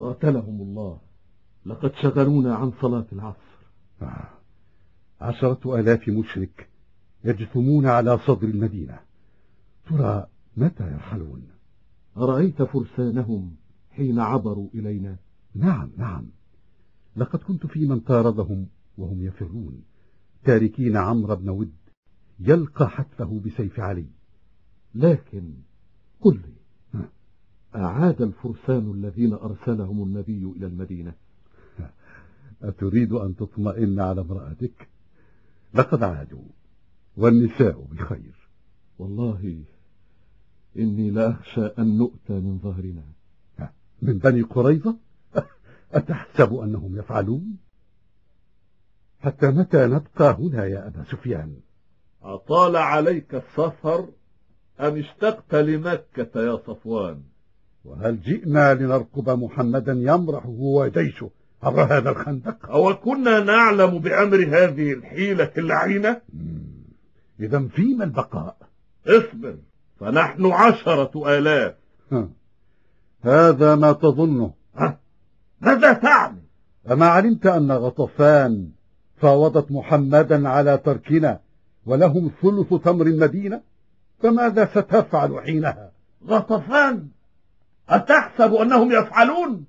قاتلهم الله. لقد شغلونا عن صلاة العصر. آه. عشرة آلاف مشرك يجثمون على صدر المدينة. ترى متى يرحلون؟ أرأيت فرسانهم حين عبروا إلينا؟ نعم نعم. لقد كنت في من طاردهم وهم يفرون. تاركين عمرو بن ود يلقى حتفه بسيف علي. لكن قل لي أعاد الفرسان الذين أرسلهم النبي إلى المدينة. أتريد أن تطمئن على امرأتك؟ لقد عادوا والنساء بخير. والله إني لأخشى أن نؤتى من ظهرنا. من بني قريظة؟ أتحسب أنهم يفعلون؟ حتى متى نبقى هنا يا أبا سفيان؟ أطال عليك السفر أم اشتقت لمكة يا صفوان؟ وهل جئنا لنركب محمدا يمرح هو وجيشه عبر هذا الخندق؟ أو كنا نعلم بأمر هذه الحيلة اللعينة إذا فيما البقاء؟ اصبر فنحن عشرة آلاف. هذا ما تظنه. ها؟ ماذا تعني؟ أما علمت أن غطفان فاوضت محمدا على تركنا ولهم ثلث تمر المدينة فماذا ستفعل حينها؟ غطفان أتحسب أنهم يفعلون؟